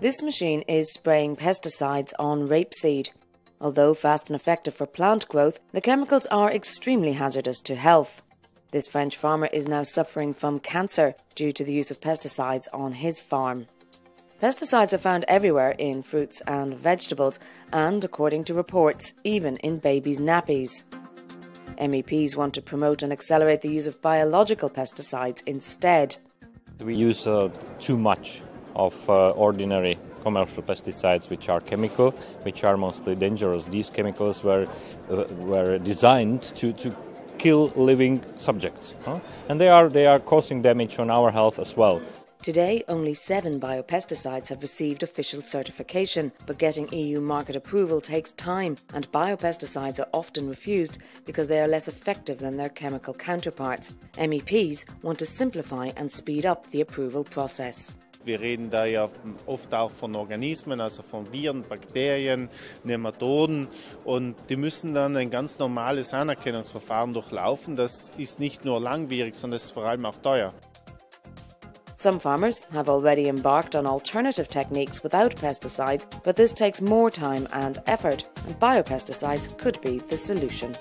This machine is spraying pesticides on rapeseed. Although fast and effective for plant growth, the chemicals are extremely hazardous to health. This French farmer is now suffering from cancer due to the use of pesticides on his farm. Pesticides are found everywhere in fruits and vegetables, and according to reports, even in babies' nappies. MEPs want to promote and accelerate the use of biological pesticides instead. We use uh, too much of uh, ordinary commercial pesticides, which are chemical, which are mostly dangerous. These chemicals were uh, were designed to, to kill living subjects, huh? and they are they are causing damage on our health as well. Today, only seven biopesticides have received official certification, but getting EU market approval takes time, and biopesticides are often refused because they are less effective than their chemical counterparts. MEPs want to simplify and speed up the approval process. Wir reden da ja oft auch von Organismen, also von Viren, Bakterien, Nematoden und die müssen dann ein ganz normales Anerkennungsverfahren durchlaufen. Das ist nicht nur langwierig, sondern es ist vor allem auch teuer. Some farmers have already embarked on alternative techniques without pesticides, but this takes more time and effort, and biopesticides could be the solution.